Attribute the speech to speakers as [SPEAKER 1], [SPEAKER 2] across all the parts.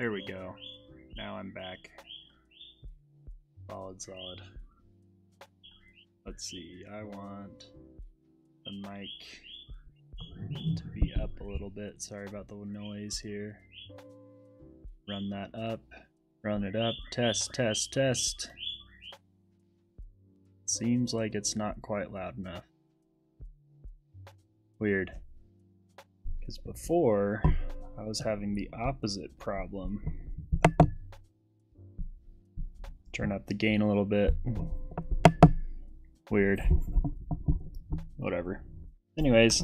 [SPEAKER 1] There we go. Now I'm back. Solid, solid. Let's see. I want the mic to be up a little bit. Sorry about the noise here. Run that up. Run it up. Test, test, test. Seems like it's not quite loud enough. Weird. Because before, I was having the opposite problem. Turn up the gain a little bit. Weird. Whatever. Anyways,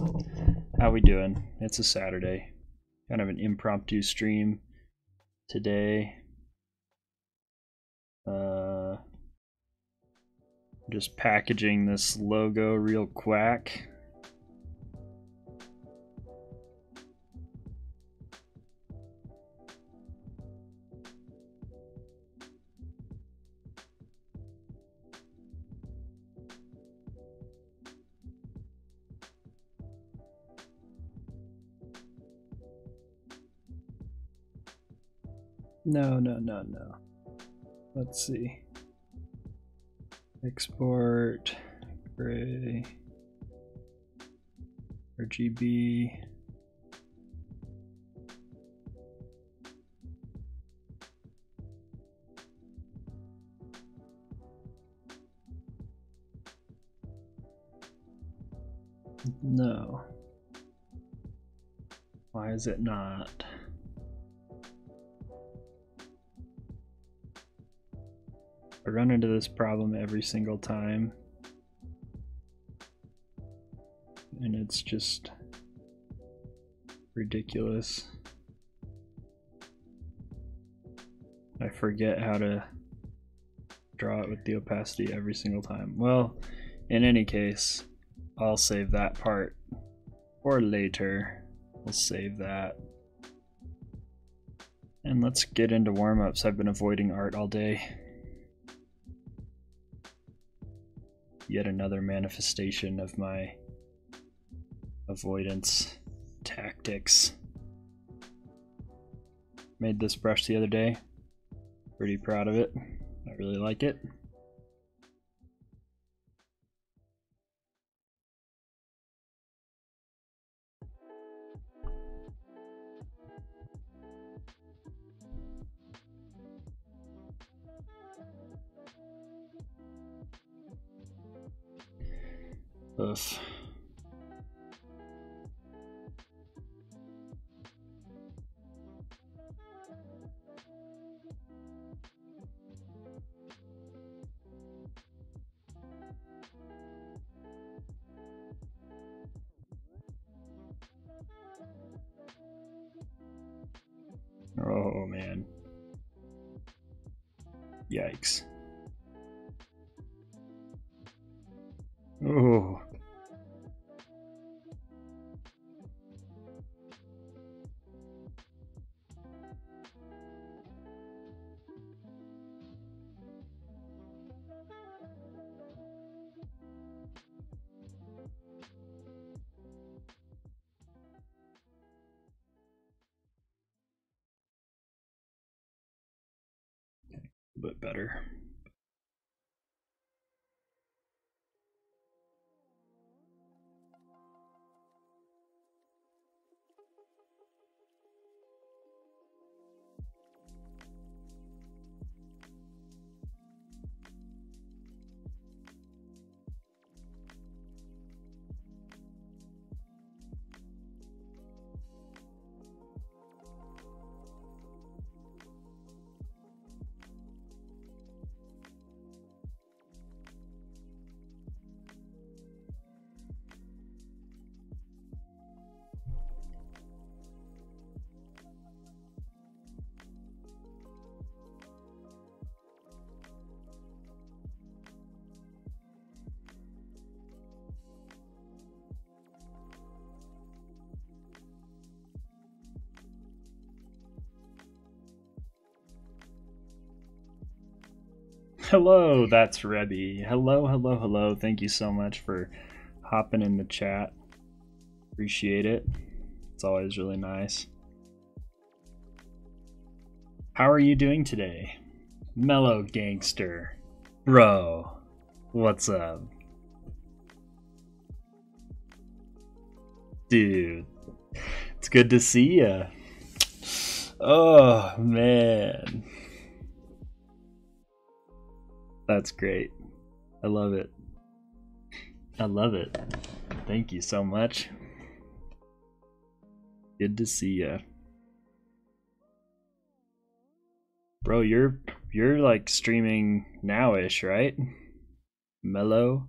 [SPEAKER 1] how we doing? It's a Saturday. Kind of an impromptu stream today. Uh, just packaging this logo real quack. No, no. Let's see. Export gray RGB. No. Why is it not? I run into this problem every single time. And it's just ridiculous. I forget how to draw it with the opacity every single time. Well, in any case, I'll save that part for later. We'll save that. And let's get into warm-ups. I've been avoiding art all day. Yet another manifestation of my avoidance tactics. Made this brush the other day. Pretty proud of it. I really like it. Oof. Oh man. Yikes. Oh. Better. Hello, that's Rebby. Hello, hello, hello. Thank you so much for hopping in the chat. Appreciate it. It's always really nice. How are you doing today? Mellow gangster. Bro, what's up? Dude, it's good to see ya. Oh, man. That's great. I love it. I love it. Thank you so much. Good to see ya. Bro, you're you're like streaming nowish, right? Mellow,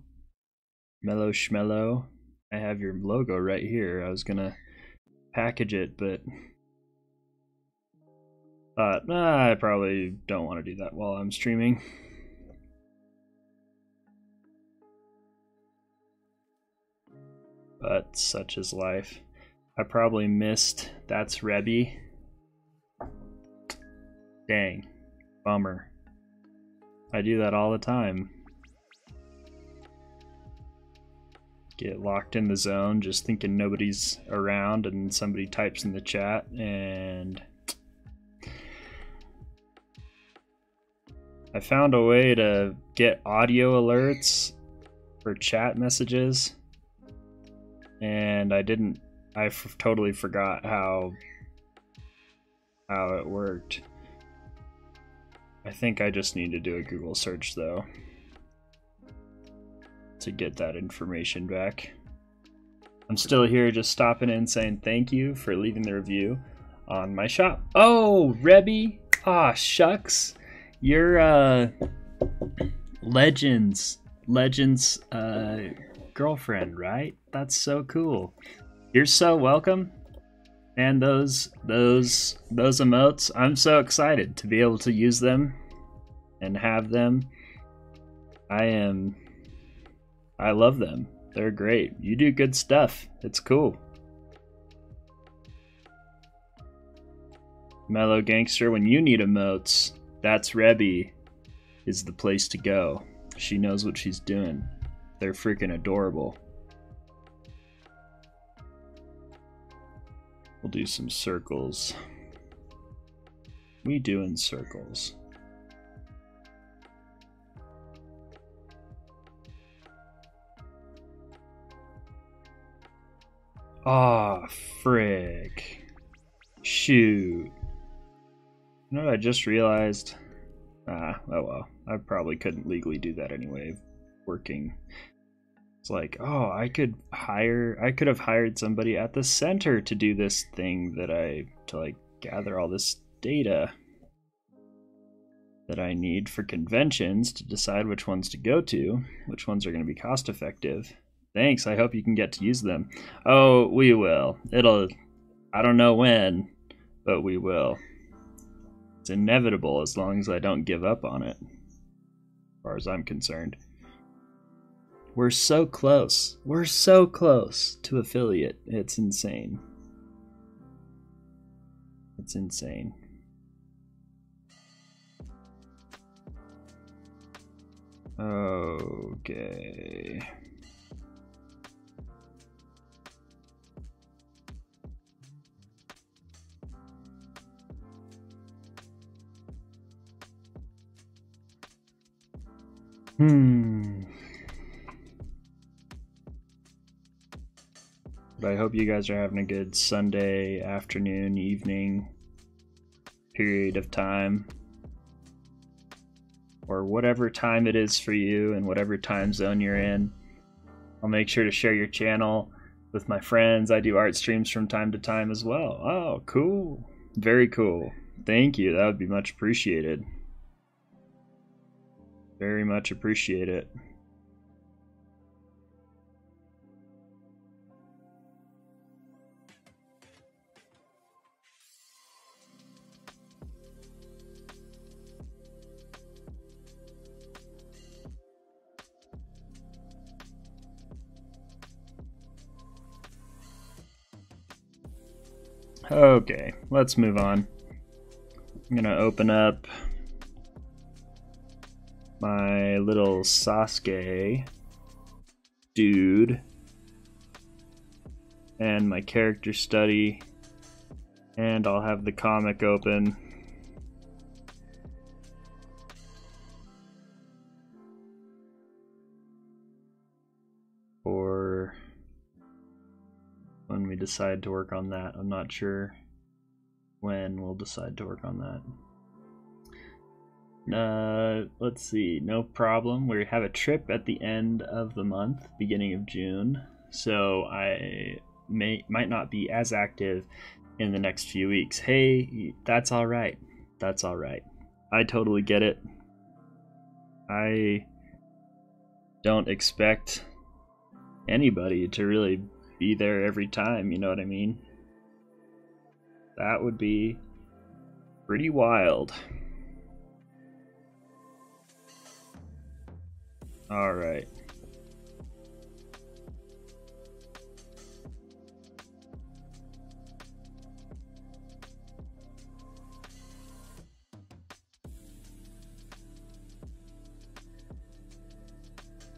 [SPEAKER 1] mellow schmellow. I have your logo right here. I was gonna package it, but thought nah, I probably don't want to do that while I'm streaming. But such is life. I probably missed That's Rebby. Dang. Bummer. I do that all the time. Get locked in the zone just thinking nobody's around and somebody types in the chat and I found a way to get audio alerts for chat messages and I didn't I f- totally forgot how how it worked. I think I just need to do a Google search though to get that information back. I'm still here just stopping in saying thank you for leaving the review on my shop. Oh, Rebby! Ah, shucks. You're uh Legends Legends uh girlfriend, right? That's so cool. You're so welcome. And those those those emotes, I'm so excited to be able to use them and have them. I am I love them. They're great. You do good stuff. It's cool. Mellow Gangster, when you need emotes, that's Rebby is the place to go. She knows what she's doing. They're freaking adorable. We'll do some circles. We doing circles. Ah, oh, frick. Shoot. You know what I just realized? Ah, oh well. I probably couldn't legally do that anyway, working it's like, oh, I could hire, I could have hired somebody at the center to do this thing that I, to like gather all this data that I need for conventions to decide which ones to go to, which ones are going to be cost effective. Thanks, I hope you can get to use them. Oh, we will. It'll, I don't know when, but we will. It's inevitable as long as I don't give up on it, as far as I'm concerned. We're so close. We're so close to affiliate. It's insane. It's insane. Okay. Hmm. But I hope you guys are having a good Sunday afternoon, evening period of time. Or whatever time it is for you and whatever time zone you're in. I'll make sure to share your channel with my friends. I do art streams from time to time as well. Oh, cool. Very cool. Thank you. That would be much appreciated. Very much appreciate it. Okay, let's move on. I'm gonna open up my little Sasuke dude and my character study and I'll have the comic open decide to work on that. I'm not sure when we'll decide to work on that. Uh, let's see, no problem. We have a trip at the end of the month, beginning of June, so I may might not be as active in the next few weeks. Hey, that's all right. That's all right. I totally get it. I don't expect anybody to really be there every time, you know what I mean? That would be pretty wild. All right.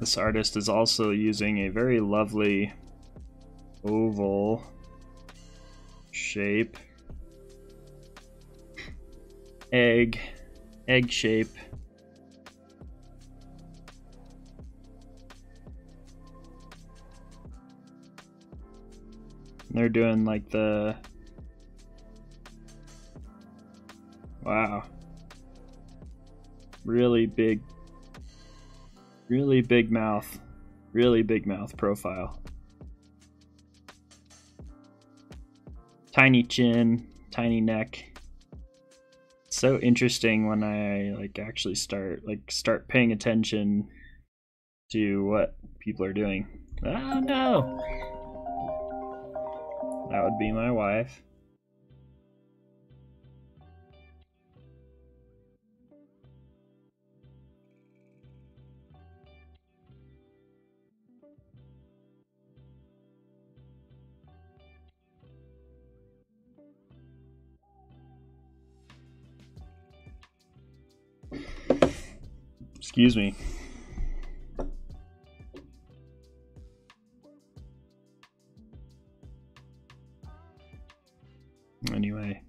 [SPEAKER 1] This artist is also using a very lovely oval shape. Egg. Egg shape. They're doing like the... Wow. Really big Really big mouth. Really big mouth profile. Tiny chin, tiny neck. so interesting when I like actually start like start paying attention to what people are doing. Oh no. That would be my wife. Excuse me. Anyway.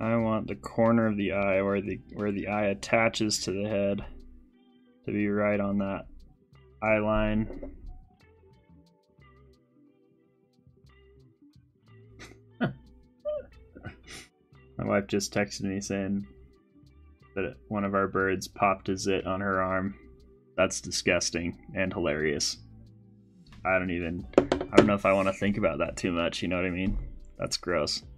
[SPEAKER 1] I want the corner of the eye where the where the eye attaches to the head to be right on that eye line. My wife just texted me saying that one of our birds popped a zit on her arm. That's disgusting and hilarious. I don't even I don't know if I want to think about that too much, you know what I mean? That's gross.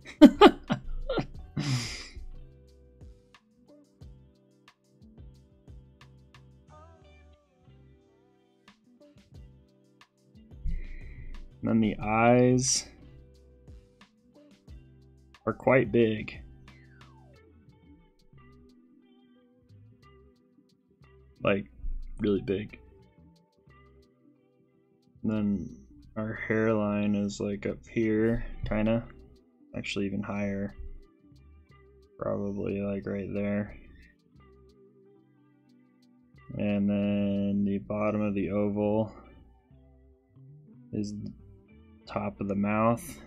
[SPEAKER 1] And then the eyes are quite big. Like really big. And then our hairline is like up here, kind of. Actually, even higher. Probably like right there. And then the bottom of the oval is top of the mouth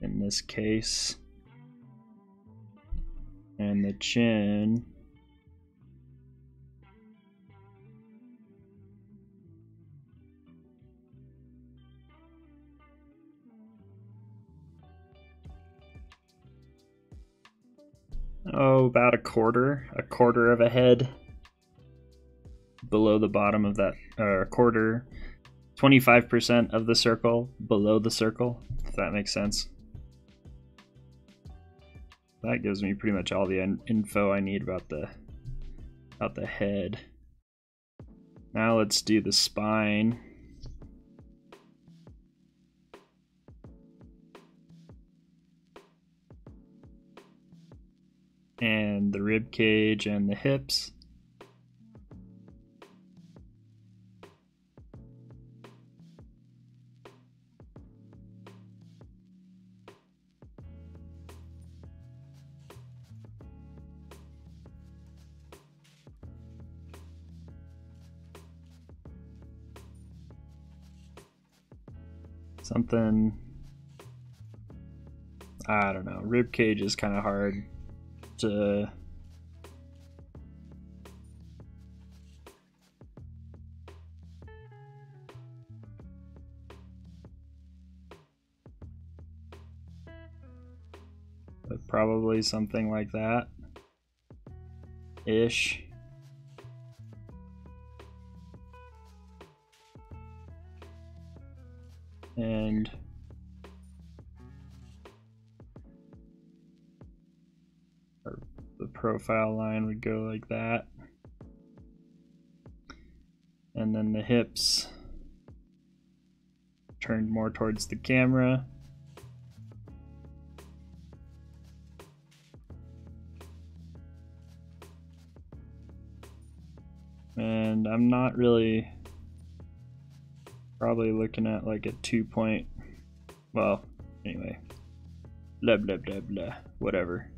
[SPEAKER 1] in this case. And the chin oh, about a quarter, a quarter of a head below the bottom of that, quarter, 25% of the circle below the circle, if that makes sense. That gives me pretty much all the info I need about the about the head. Now let's do the spine. And the rib cage and the hips. Something I don't know. Rib cage is kind of hard uh, but probably something like that. Ish. And profile line would go like that. And then the hips turned more towards the camera. And I'm not really probably looking at like a two point, well, anyway, blah, blah, blah, blah, whatever.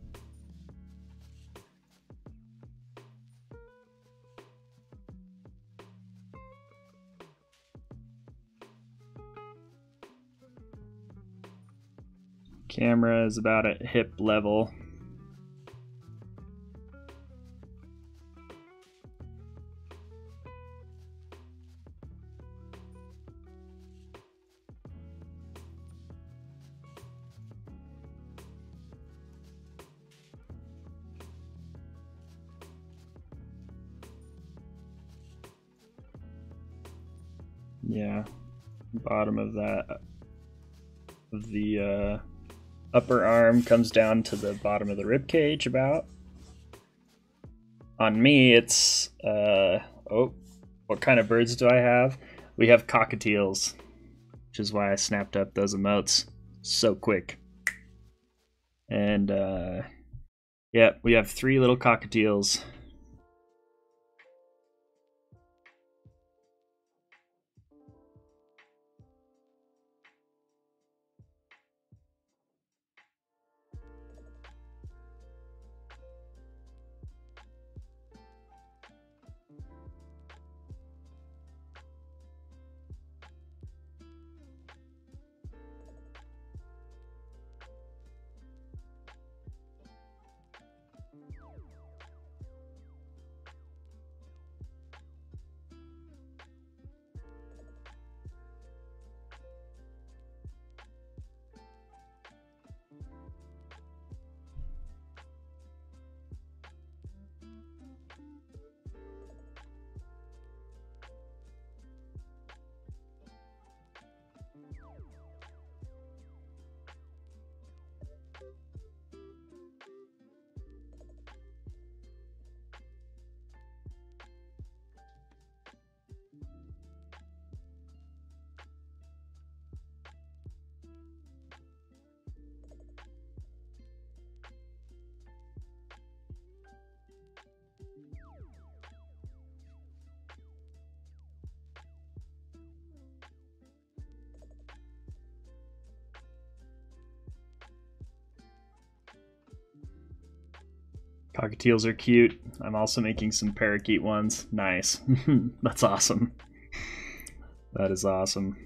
[SPEAKER 1] Camera is about at hip level. Yeah, bottom of that the uh, upper arm comes down to the bottom of the rib cage about. On me, it's uh oh, what kind of birds do I have? We have cockatiels, which is why I snapped up those emotes so quick. And uh yeah, we have three little cockatiels. Cockatiels are cute. I'm also making some parakeet ones. Nice. That's awesome. That is awesome.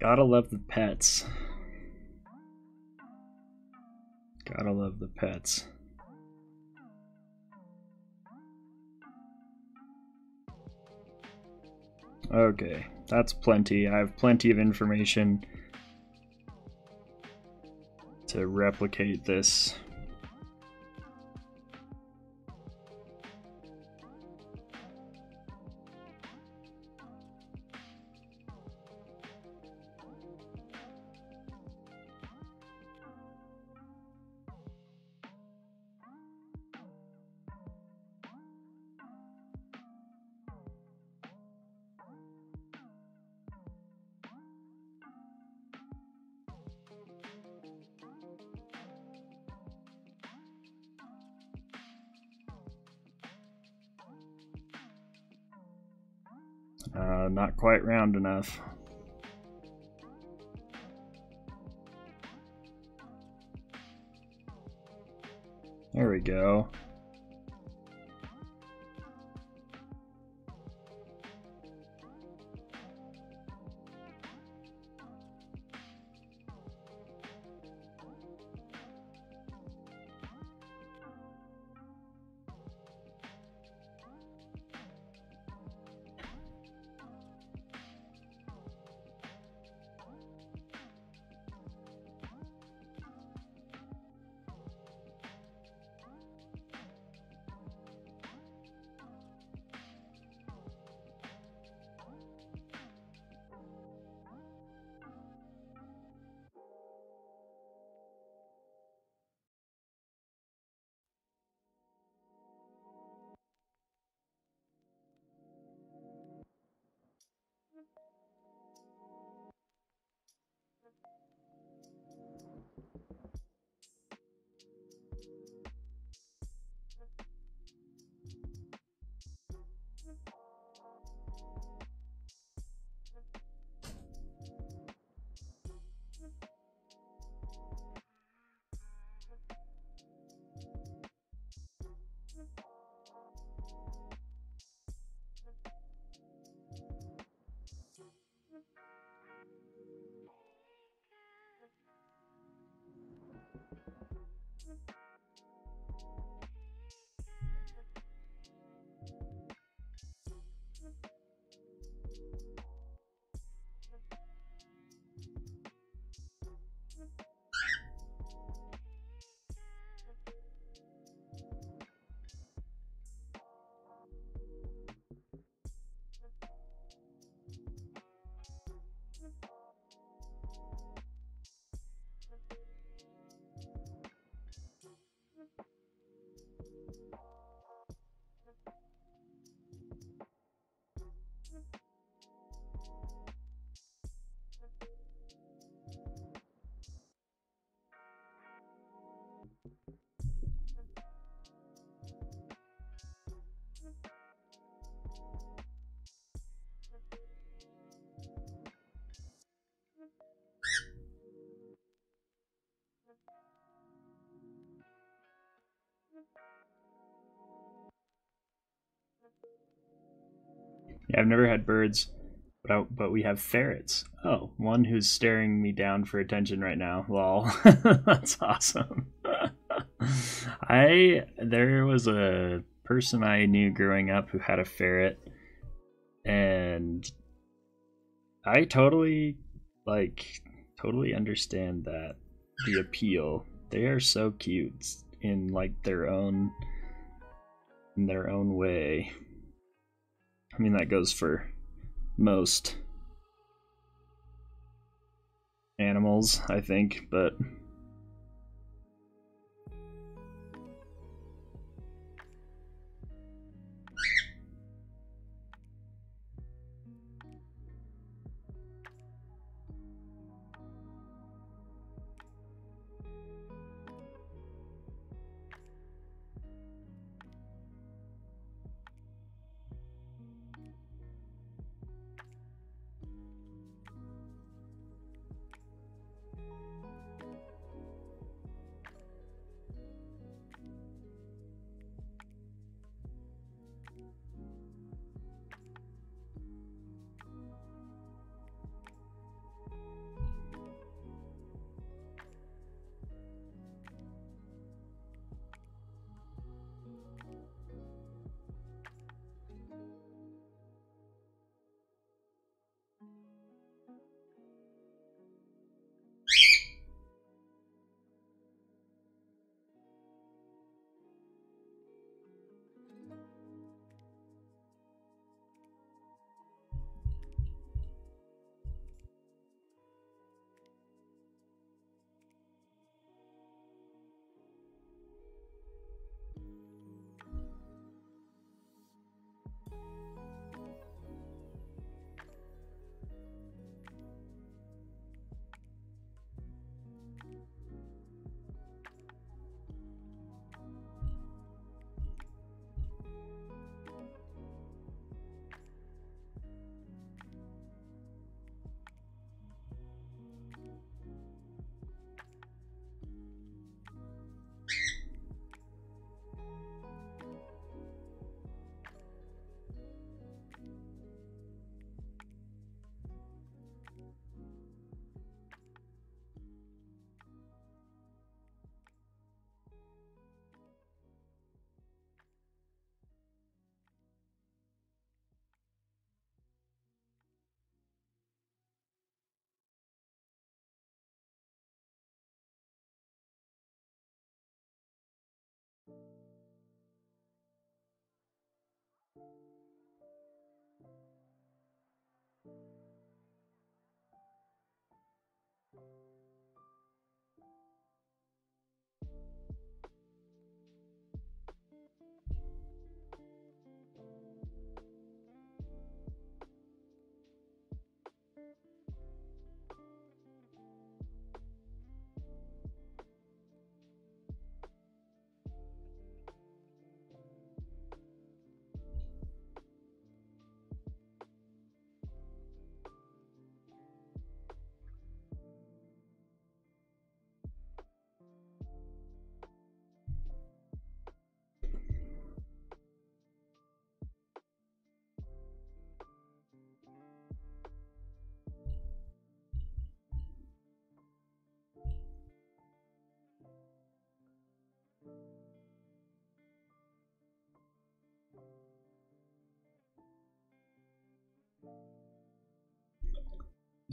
[SPEAKER 1] Gotta love the pets. Gotta love the pets. Okay, that's plenty. I have plenty of information to replicate this. Quite round enough. There we go. Yeah, I've never had birds, but I, but we have ferrets. Oh, one who's staring me down for attention right now. Lol, that's awesome. I there was a person I knew growing up who had a ferret, and I totally like totally understand that the appeal. They are so cute in like their own in their own way. I mean, that goes for most animals, I think, but.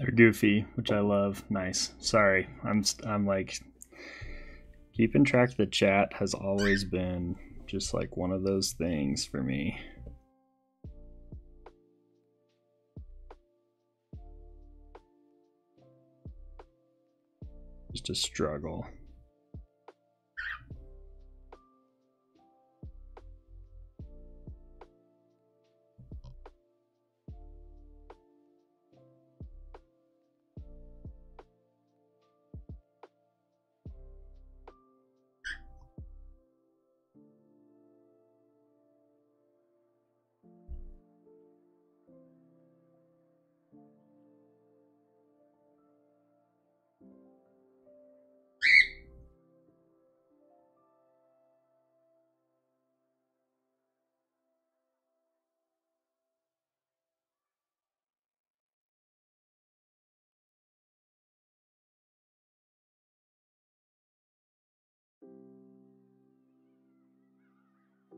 [SPEAKER 1] They're goofy, which I love. Nice. Sorry, I'm I'm like keeping track of the chat has always been just like one of those things for me. Just a struggle.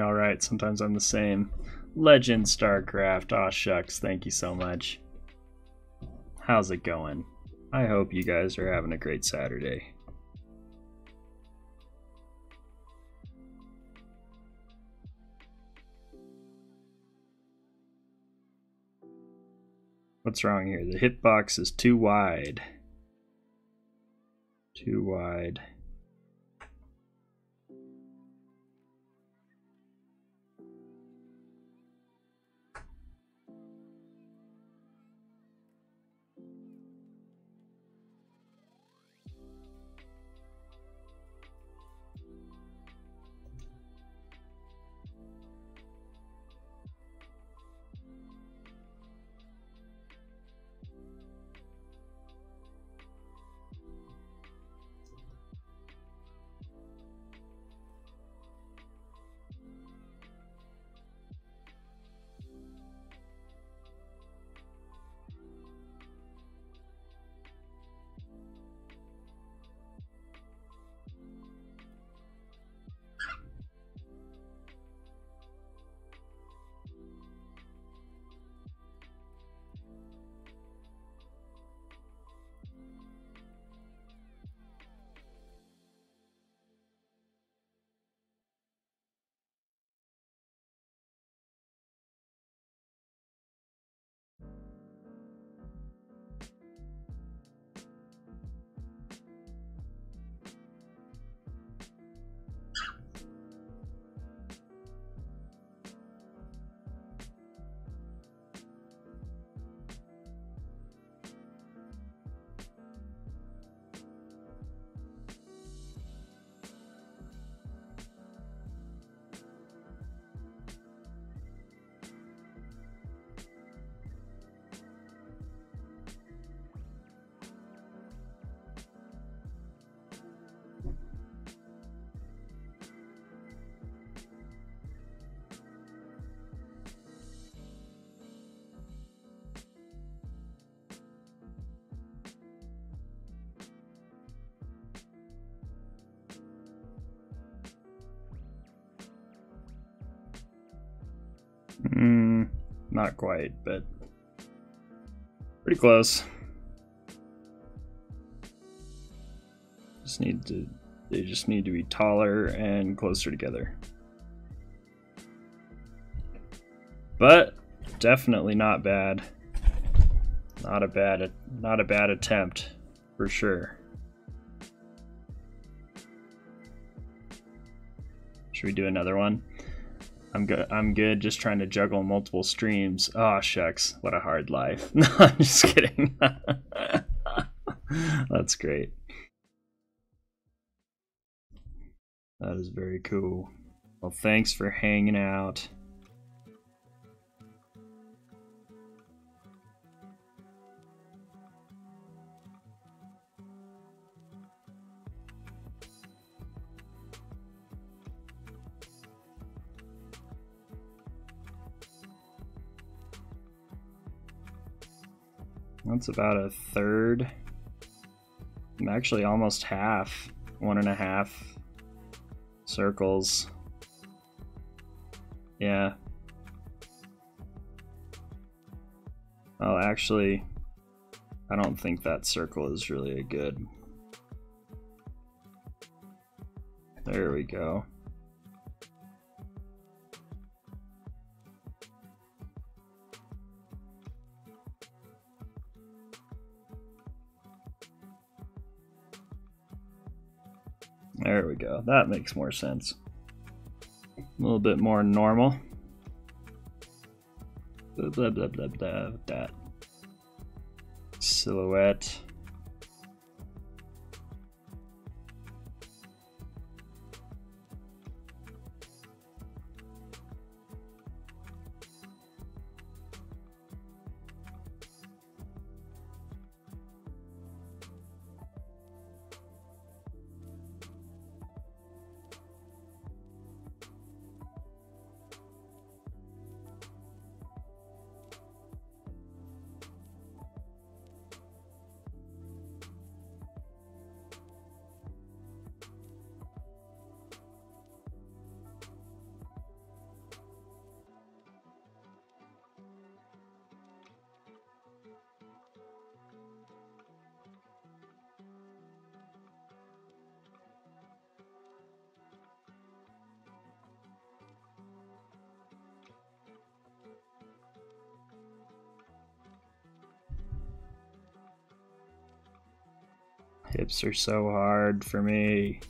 [SPEAKER 1] All right. Sometimes I'm the same. Legend StarCraft. Aw, shucks. Thank you so much. How's it going? I hope you guys are having a great Saturday. What's wrong here? The hitbox is too wide. Too wide. Not quite, but pretty close. Just need to they just need to be taller and closer together. But definitely not bad. Not a bad not a bad attempt for sure. Should we do another one? I'm good. I'm good. Just trying to juggle multiple streams. Oh shucks, what a hard life. No, I'm just kidding. That's great. That is very cool. Well, thanks for hanging out. That's about a third. I'm actually almost half. One and a half circles. Yeah. Oh, actually, I don't think that circle is really a good. There we go. There we go. That makes more sense. A little bit more normal. Blah blah blah blah blah. That silhouette. Are so hard for me.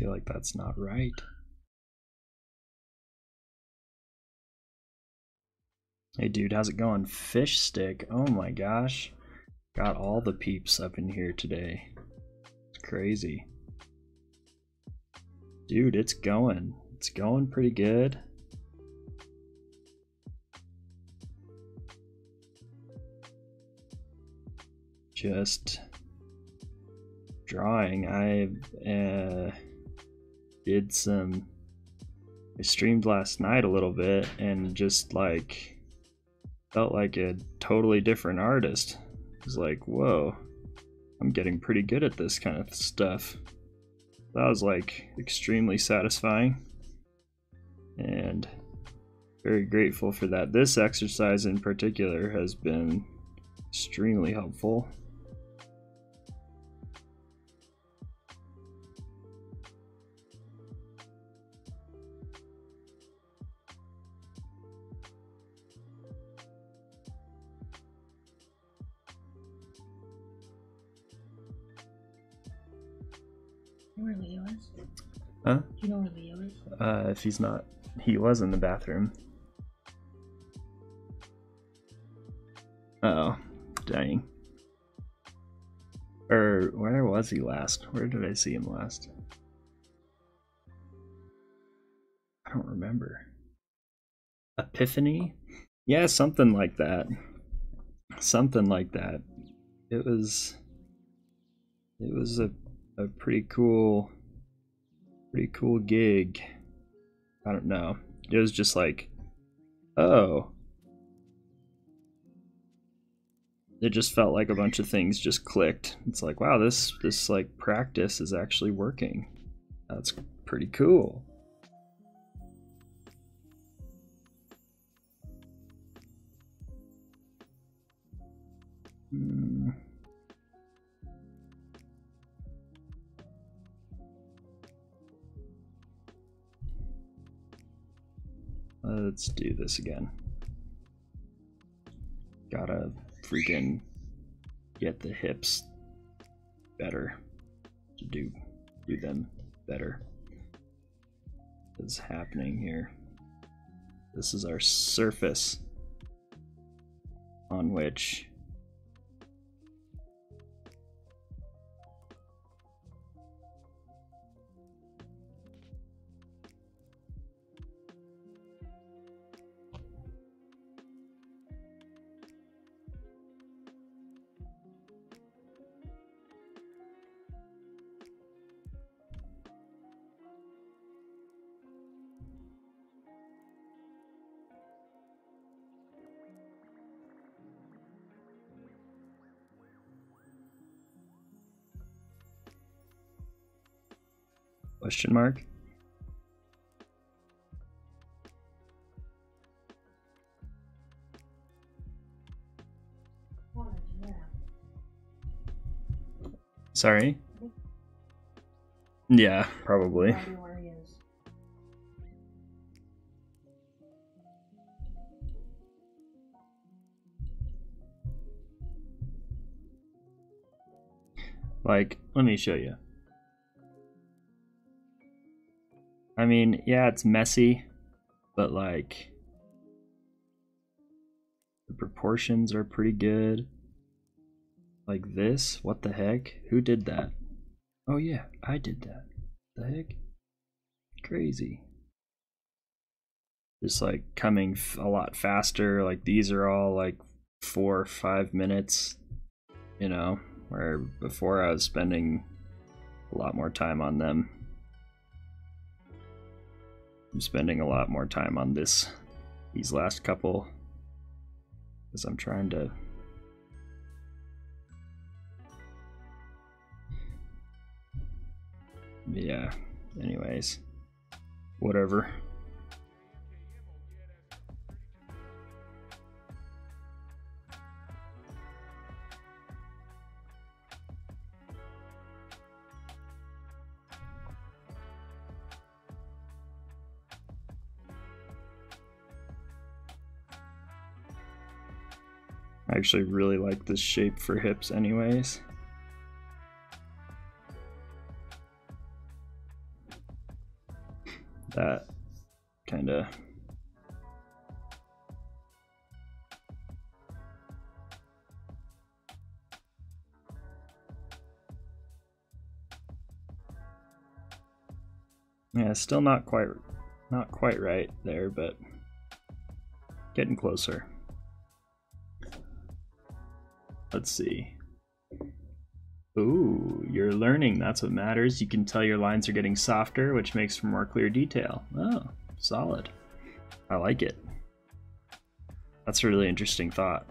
[SPEAKER 1] Feel like that's not right. Hey dude, how's it going? Fish stick. Oh my gosh. Got all the peeps up in here today. It's crazy. Dude, it's going. It's going pretty good. Just drawing. I uh, did some. I streamed last night a little bit and just like felt like a totally different artist. It was like, whoa, I'm getting pretty good at this kind of stuff. That was like extremely satisfying and very grateful for that. This exercise in particular has been extremely helpful. If he's not, he was in the bathroom. Uh oh, dang. Or where was he last? Where did I see him last? I don't remember. Epiphany? Yeah, something like that. Something like that. It was. It was a a pretty cool pretty cool gig. I don't know. It was just like Oh. It just felt like a bunch of things just clicked. It's like, wow, this this like practice is actually working. That's pretty cool. Hmm. Let's do this again. Gotta freaking get the hips better to do do them better. What's happening here? This is our surface on which Question mark. Sorry. Yeah, probably. Like, let me show you. I mean, yeah, it's messy, but like the proportions are pretty good. Like this, what the heck? Who did that? Oh yeah, I did that. The heck? Crazy. Just like coming a lot faster. Like these are all like four or five minutes, you know, where before I was spending a lot more time on them. I'm spending a lot more time on this these last couple because I'm trying to yeah anyways. Whatever actually really like this shape for hips anyways. That kind of Yeah, still not quite not quite right there, but getting closer. Let's see. Ooh, you're learning. That's what matters. You can tell your lines are getting softer, which makes for more clear detail. Oh, solid. I like it. That's a really interesting thought.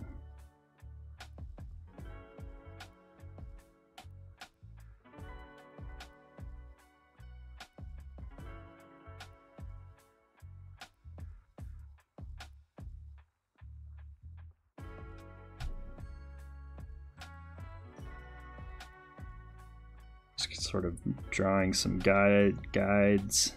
[SPEAKER 1] Sort of drawing some guide guides.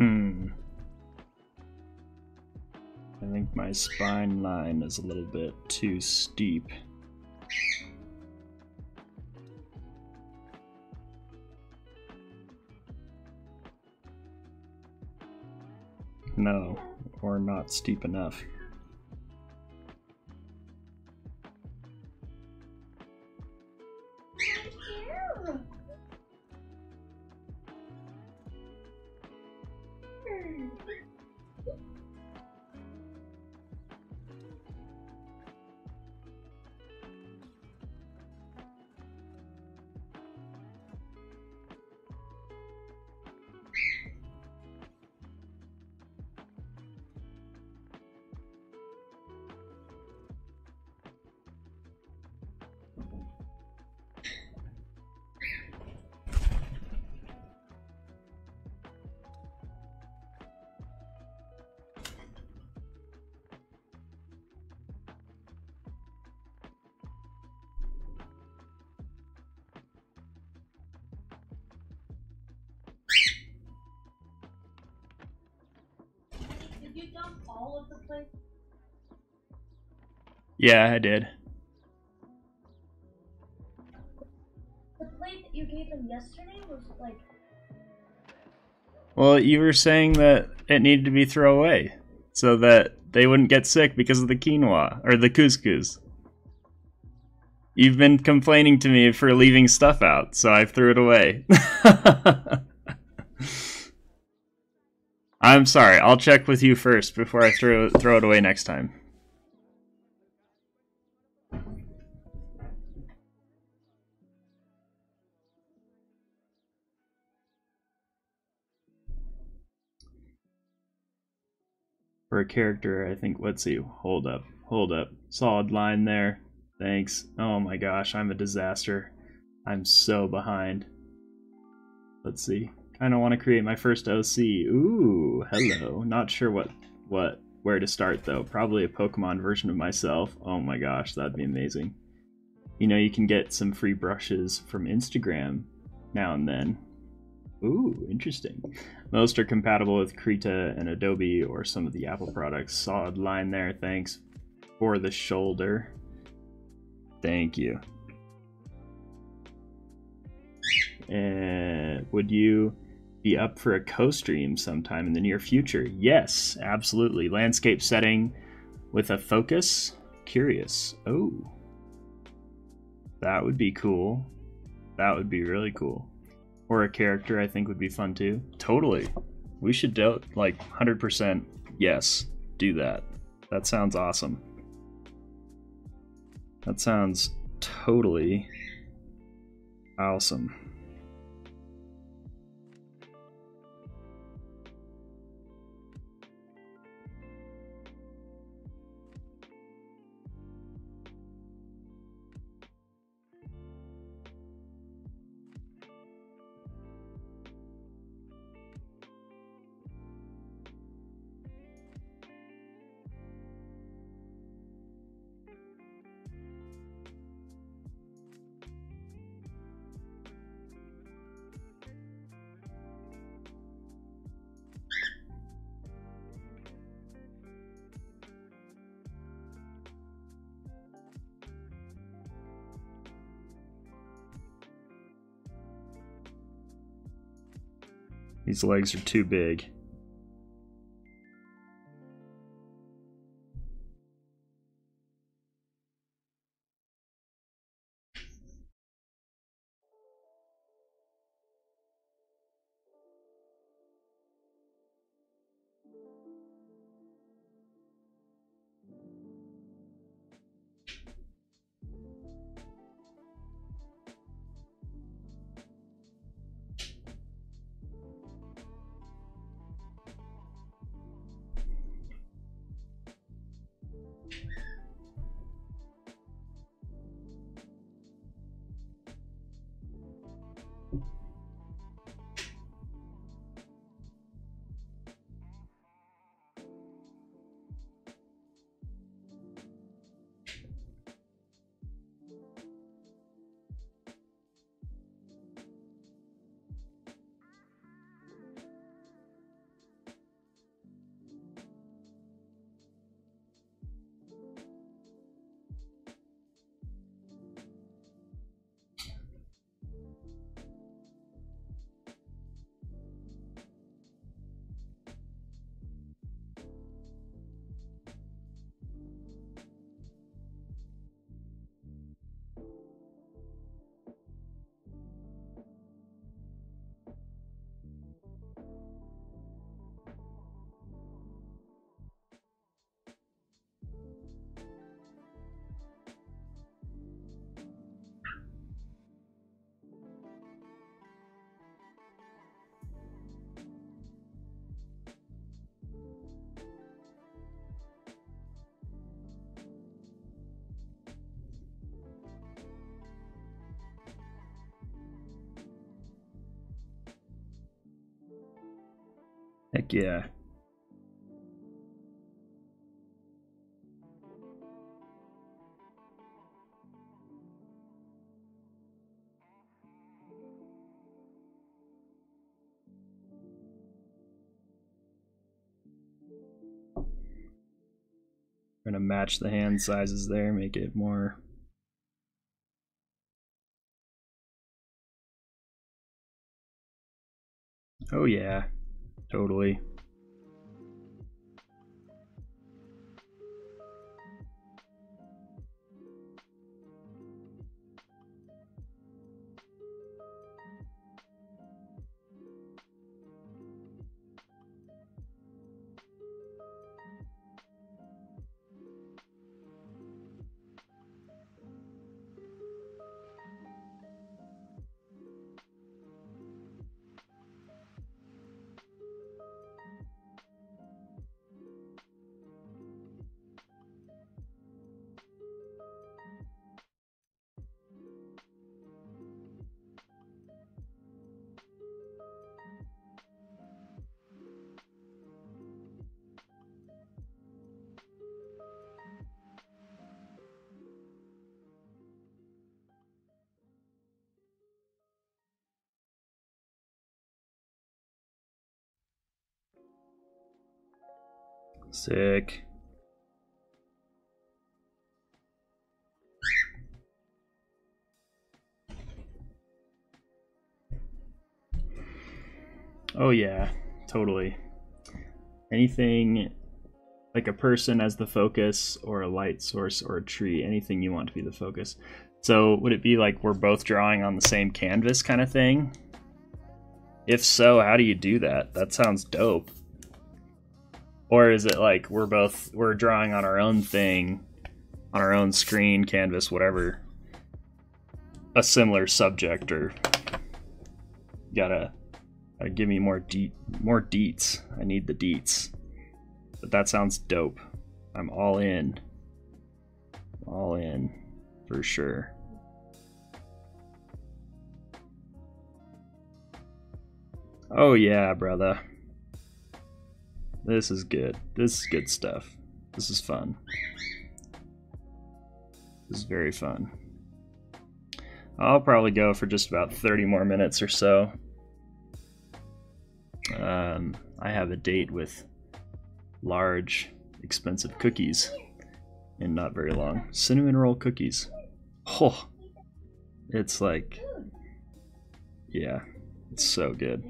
[SPEAKER 1] Hmm. I think my spine line is a little bit too steep. No, or not steep enough.
[SPEAKER 2] You dump all of the plates?
[SPEAKER 1] Yeah, I did.
[SPEAKER 2] The plate that you gave them yesterday was like
[SPEAKER 1] Well, you were saying that it needed to be thrown away so that they wouldn't get sick because of the quinoa or the couscous. You've been complaining to me for leaving stuff out, so I threw it away. I'm sorry. I'll check with you first before I throw throw it away next time. For a character, I think. Let's see. Hold up. Hold up. Solid line there. Thanks. Oh my gosh, I'm a disaster. I'm so behind. Let's see. Kind of want to create my first OC. Ooh, hello. Not sure what what where to start though. Probably a Pokemon version of myself. Oh my gosh, that'd be amazing. You know, you can get some free brushes from Instagram now and then. Ooh, interesting. Most are compatible with Krita and Adobe or some of the Apple products. Solid line there. Thanks for the shoulder. Thank you. And would you be up for a co-stream sometime in the near future. Yes, absolutely. Landscape setting with a focus. Curious. Oh. That would be cool. That would be really cool. Or a character I think would be fun too. Totally. We should do like 100% yes, do that. That sounds awesome. That sounds totally awesome. These legs are too big. Heck yeah. Gonna match the hand sizes there, make it more Oh yeah. Totally. Sick. Oh yeah, totally. Anything like a person as the focus or a light source or a tree, anything you want to be the focus. So would it be like we're both drawing on the same canvas kind of thing? If so, how do you do that? That sounds dope. Or is it like we're both we're drawing on our own thing, on our own screen, canvas, whatever. A similar subject or gotta gotta give me more deet more deets. I need the deets. But that sounds dope. I'm all in. All in for sure. Oh yeah, brother. This is good. This is good stuff. This is fun. This is very fun. I'll probably go for just about 30 more minutes or so. Um, I have a date with large, expensive cookies in not very long. Cinnamon roll cookies. Oh, it's like, yeah, it's so good.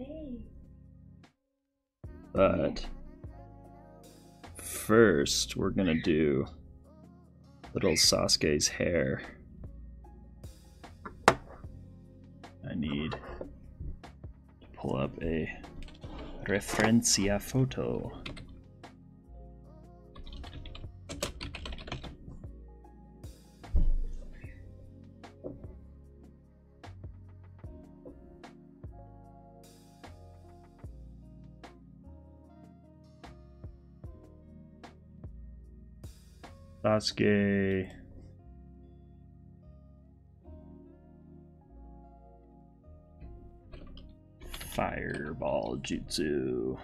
[SPEAKER 1] But first, we're gonna do little Sasuke's hair. I need to pull up a referencia photo. Sasuke. Fireball Jutsu.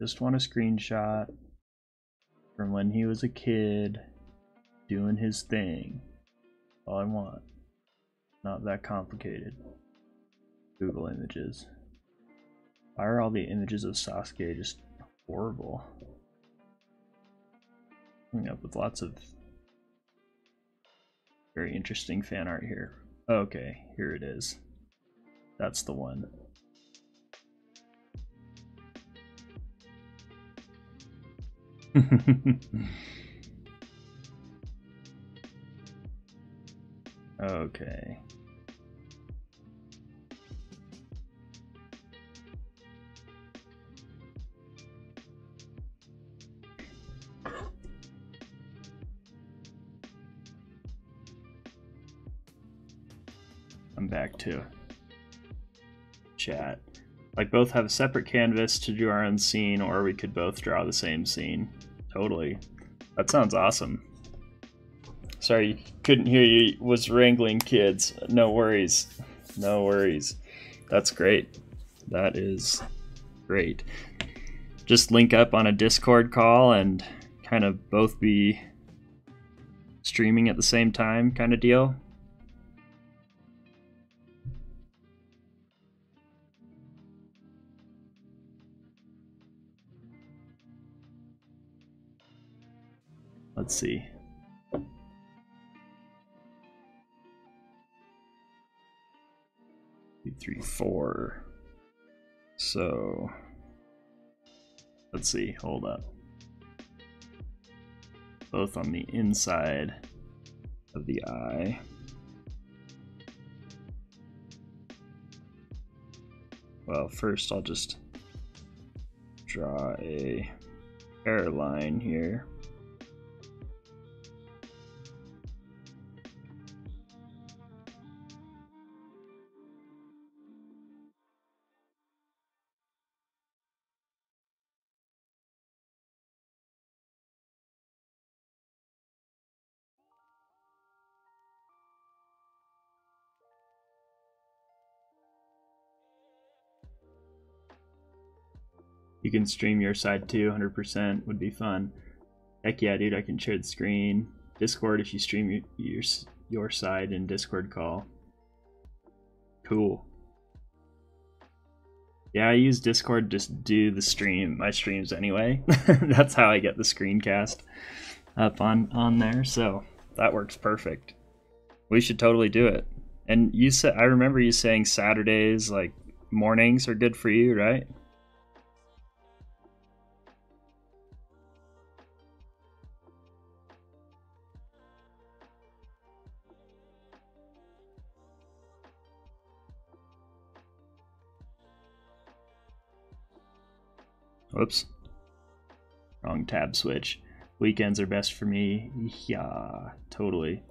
[SPEAKER 1] Just want a screenshot from when he was a kid doing his thing. All I want. Not that complicated. Google images. Why are all the images of Sasuke just horrible? Coming up with lots of very interesting fan art here. Okay, here it is. That's the one. okay. Back to chat. Like both have a separate canvas to do our own scene, or we could both draw the same scene. Totally. That sounds awesome. Sorry, couldn't hear you. Was wrangling kids. No worries. No worries. That's great. That is great. Just link up on a Discord call and kind of both be streaming at the same time kind of deal. Let's see. Two, three, four. So let's see, hold up. Both on the inside of the eye. Well, first I'll just draw a hairline here. Can stream your side too, 100% would be fun. Heck yeah, dude, I can share the screen. Discord if you stream your, your, your side in Discord call. Cool. Yeah, I use Discord to just do the stream, my streams anyway. That's how I get the screencast. up on on there, so that works perfect. We should totally do it. And you said I remember you saying Saturdays like mornings are good for you, right? Whoops. Wrong tab switch. Weekends are best for me. Yeah, totally.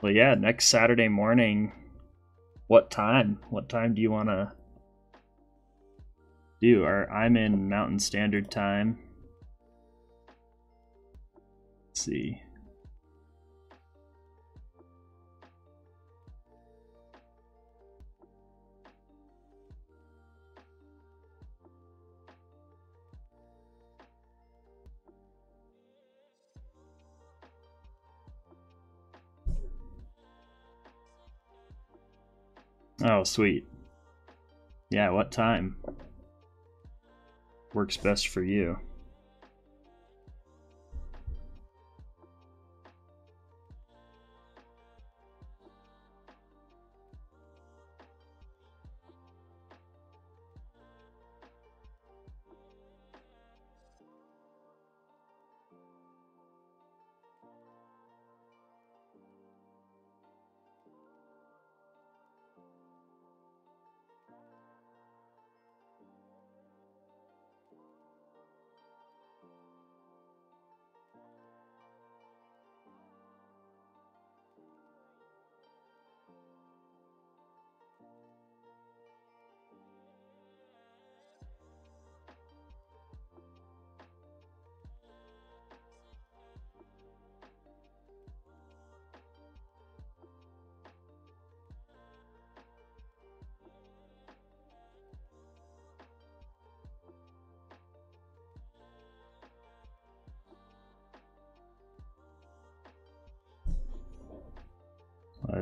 [SPEAKER 1] Well, yeah, next Saturday morning. What time? What time do you want to do? Or I'm in Mountain Standard Time. Let's see. Oh, sweet. Yeah, what time? Works best for you.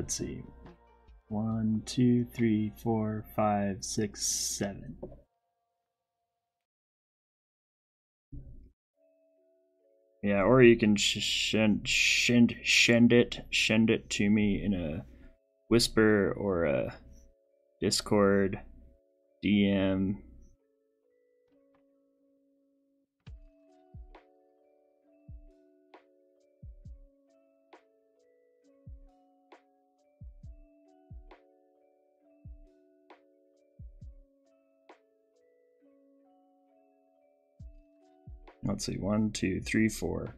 [SPEAKER 1] Let's see. One, two, three, four, five, six, seven. Yeah, or you can send, send, send it, send it to me in a whisper or a Discord DM. Let's see, one, two, three, four.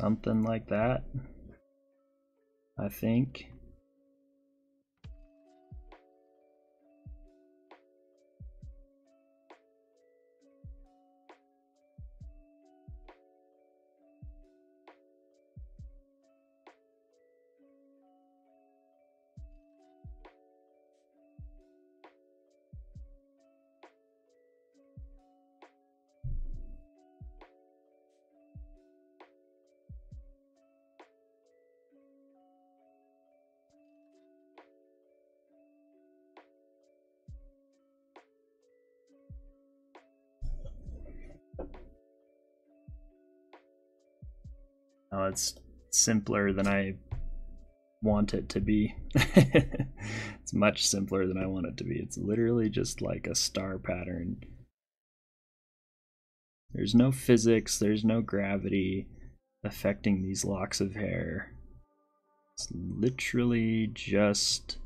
[SPEAKER 1] Something like that. I think. It's simpler than I want it to be. it's much simpler than I want it to be. It's literally just like a star pattern. There's no physics, there's no gravity affecting these locks of hair. It's literally just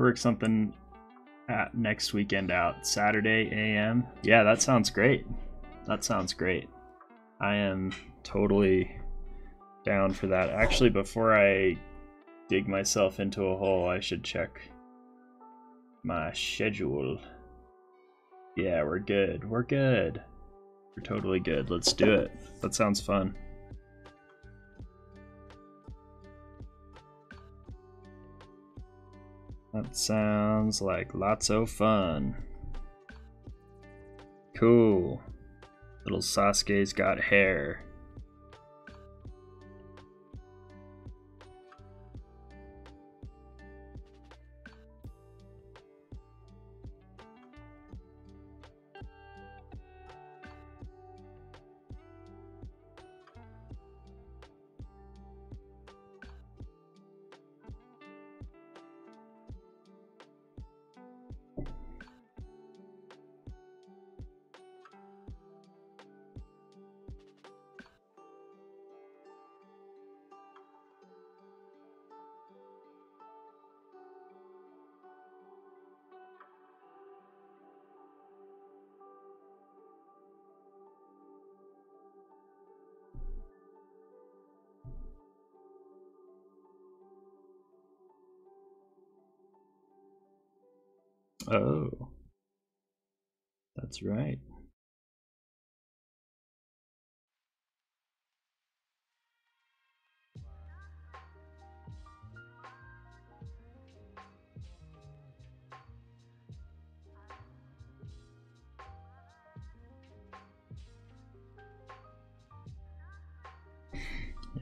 [SPEAKER 1] work something at next weekend out. Saturday AM. Yeah, that sounds great. That sounds great. I am totally down for that. Actually, before I dig myself into a hole, I should check my schedule. Yeah, we're good. We're good. We're totally good. Let's do it. That sounds fun. That sounds like lots of fun. Cool. Little Sasuke's got hair. That's right.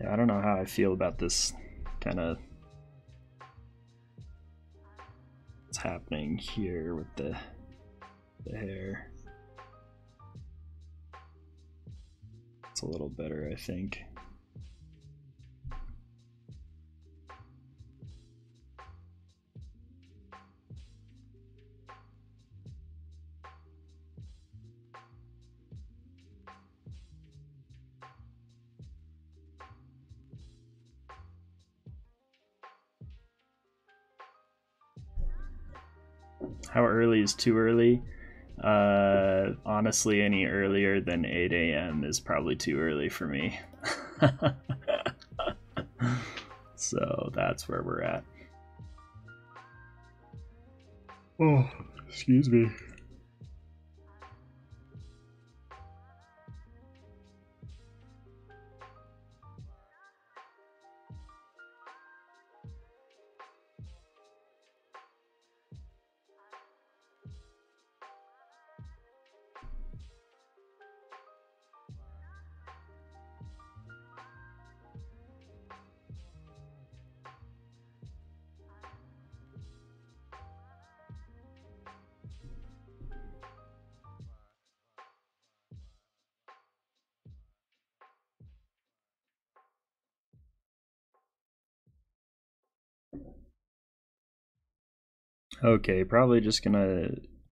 [SPEAKER 1] Yeah, I don't know how I feel about this kind of what's happening here with the the hair. A little better, I think. How early is too early? Uh, honestly, any earlier than 8 a.m. is probably too early for me. so that's where we're at. Oh, excuse me. Okay, probably just gonna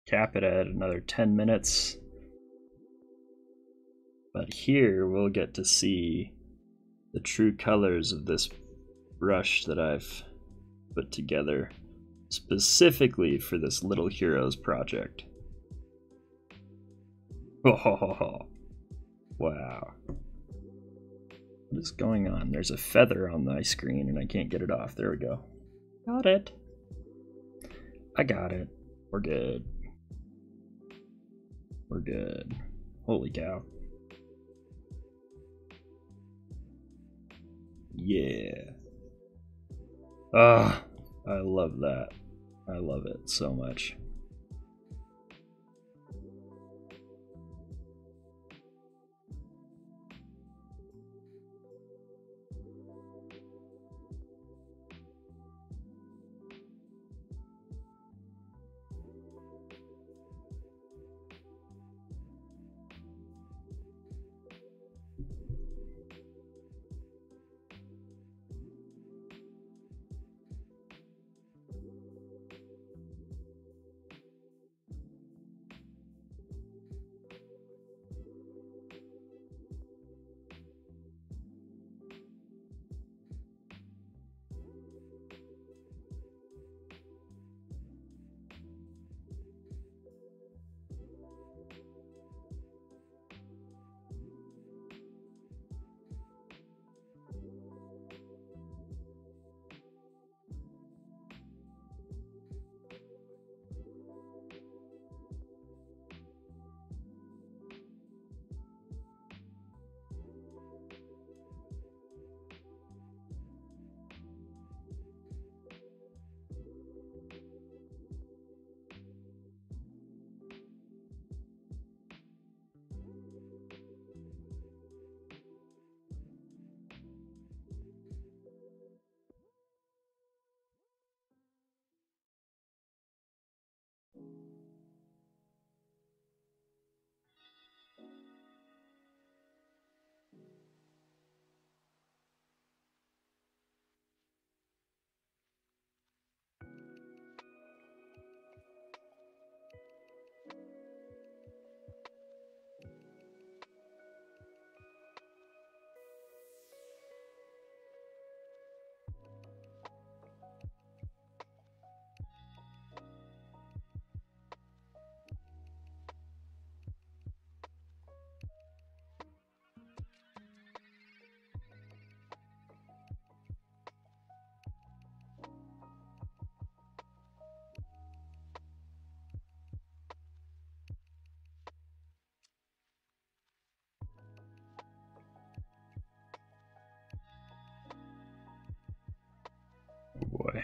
[SPEAKER 1] cap it at another 10 minutes. But here we'll get to see the true colors of this brush that I've put together specifically for this Little Heroes project. Oh, wow. What is going on? There's a feather on my screen and I can't get it off. There we go. Got it. I got it. We're good. We're good. Holy cow. Yeah. Ah, I love that. I love it so much. Oh, boy.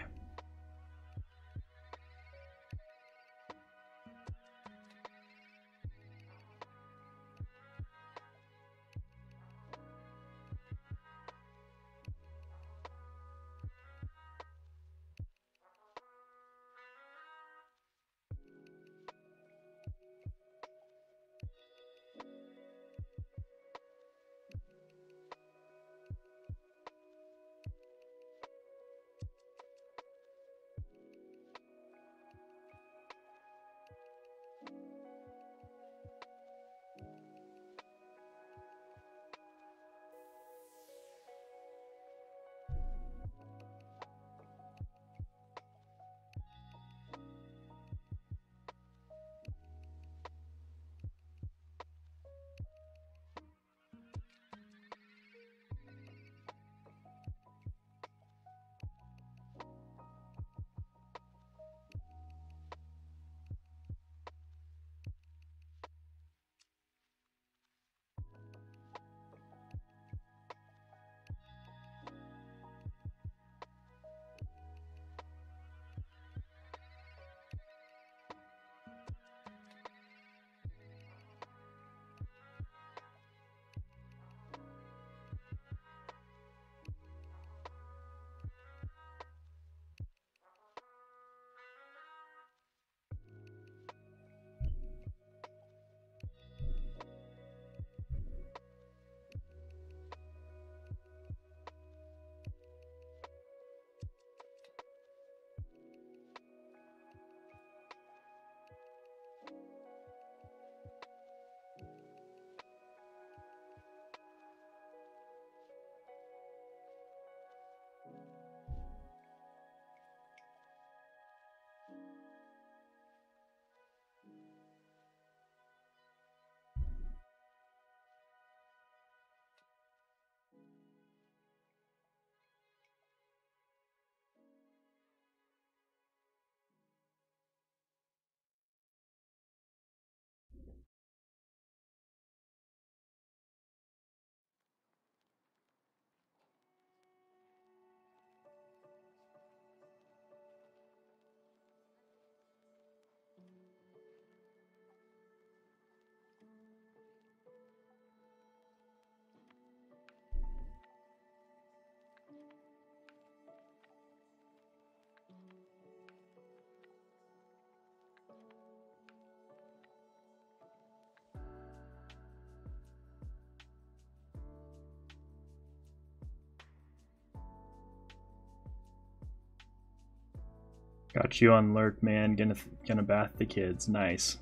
[SPEAKER 1] Got you on lurk, man. Gonna gonna bath the kids. Nice.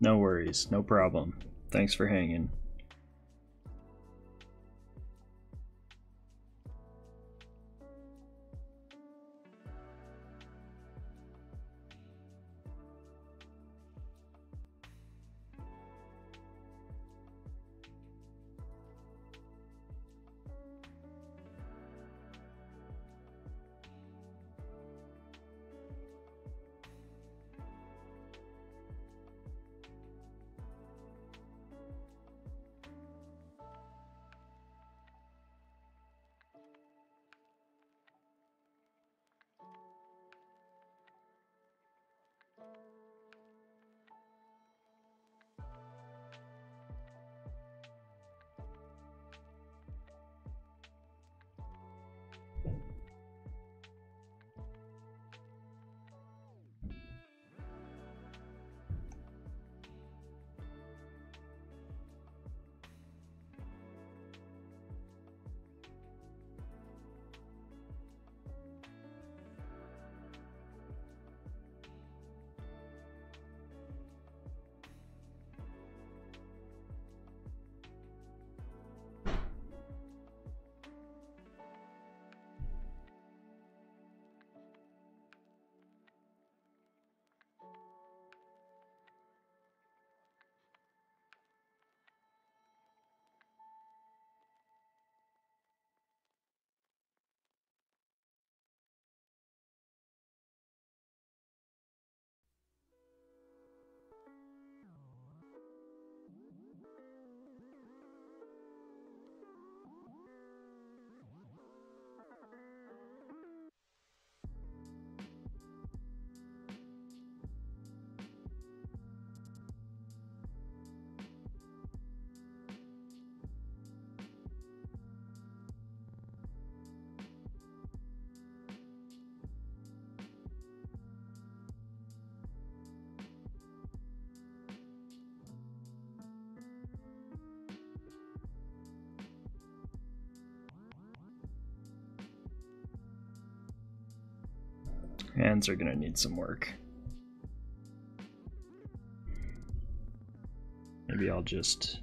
[SPEAKER 1] No worries, no problem. Thanks for hanging. Hands are gonna need some work. Maybe I'll just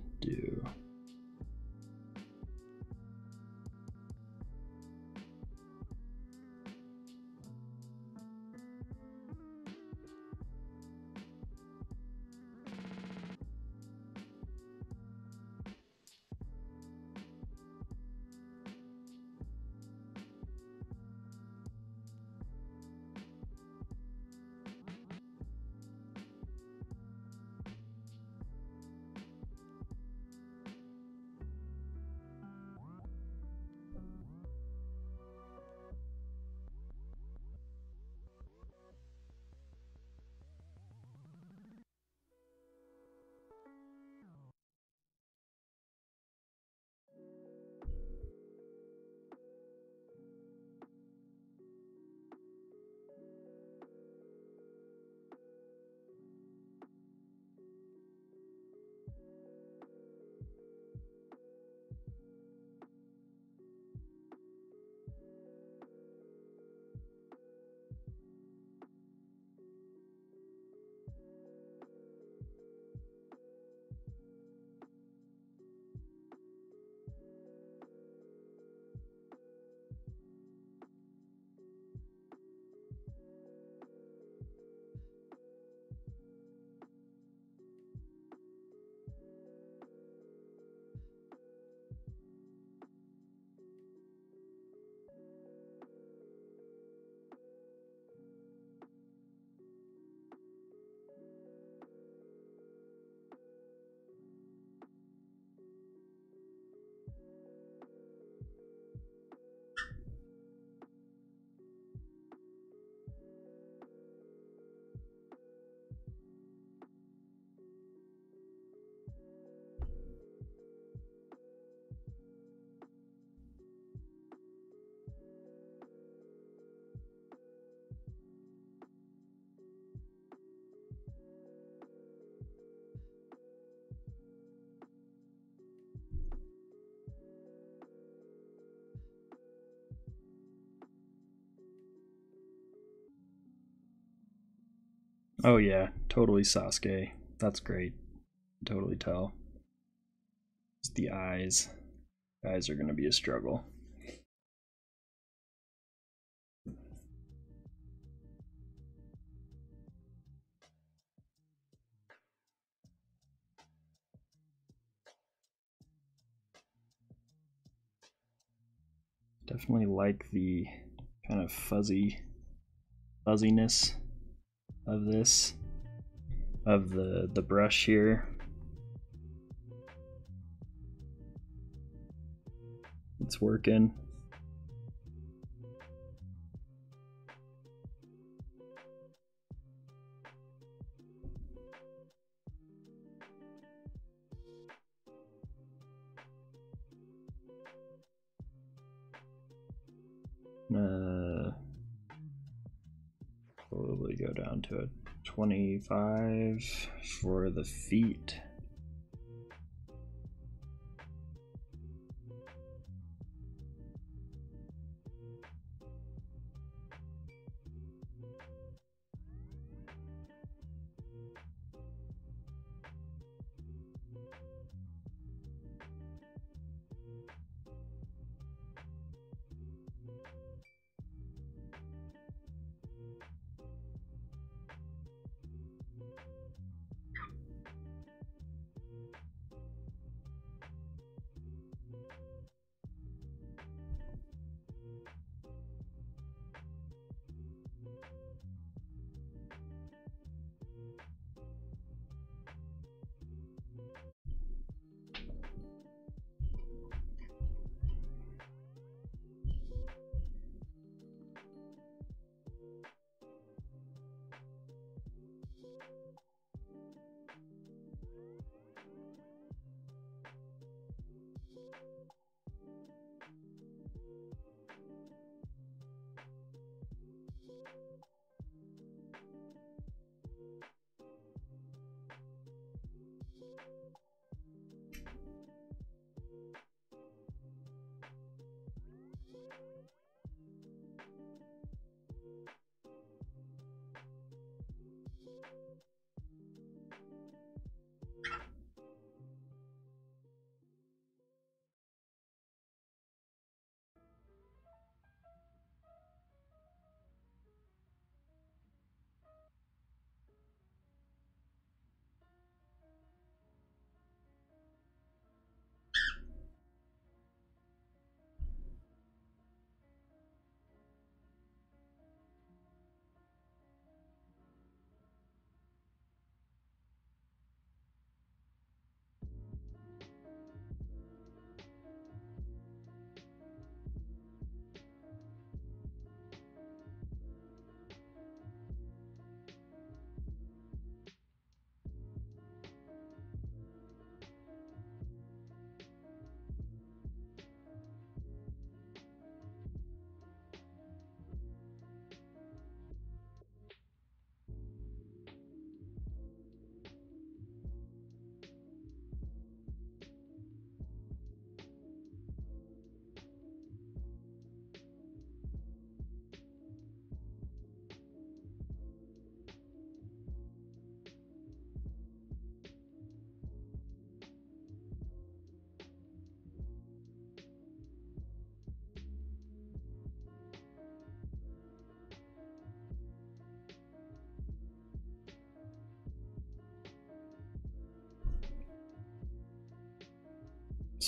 [SPEAKER 1] Oh yeah, totally Sasuke. That's great. Totally tell. Just the eyes. Eyes are gonna be a struggle. Definitely like the kind of fuzzy fuzziness of this of the the brush here. It's working 25 for the feet.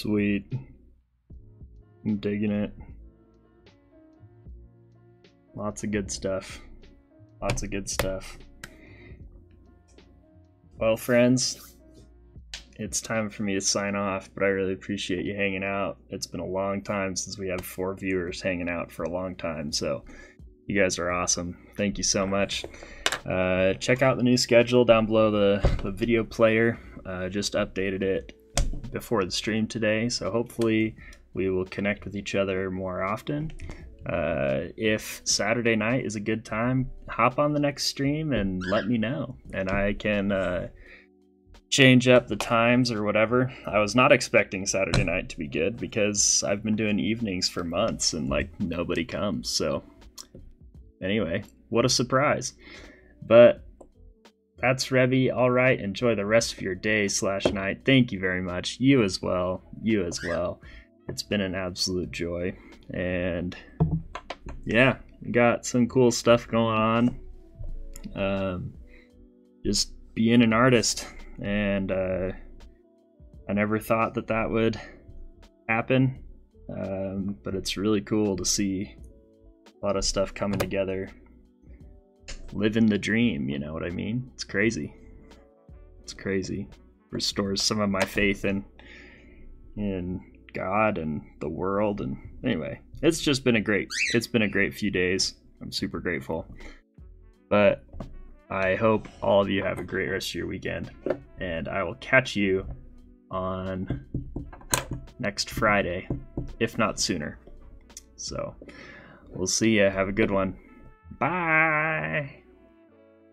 [SPEAKER 1] Sweet. I'm digging it. Lots of good stuff. Lots of good stuff. Well, friends, it's time for me to sign off, but I really appreciate you hanging out. It's been a long time since we have four viewers hanging out for a long time, so you guys are awesome. Thank you so much. Uh, check out the new schedule down below the, the video player. Uh, just updated it before the stream today, so hopefully we will connect with each other more often. Uh, if Saturday night is a good time, hop on the next stream and let me know, and I can uh, change up the times or whatever. I was not expecting Saturday night to be good because I've been doing evenings for months and like nobody comes. So, anyway, what a surprise! But that's Revy. All right, enjoy the rest of your day slash night. Thank you very much. You as well. You as well. It's been an absolute joy. And yeah, got some cool stuff going on. Um, just being an artist. And uh, I never thought that that would happen. Um, but it's really cool to see a lot of stuff coming together. Living the dream, you know what I mean? It's crazy. It's crazy. Restores some of my faith in in God and the world and anyway, it's just been a great it's been a great few days. I'm super grateful. But I hope all of you have a great rest of your weekend and I will catch you on next Friday, if not sooner. So, we'll see you. Have a good one. Bye.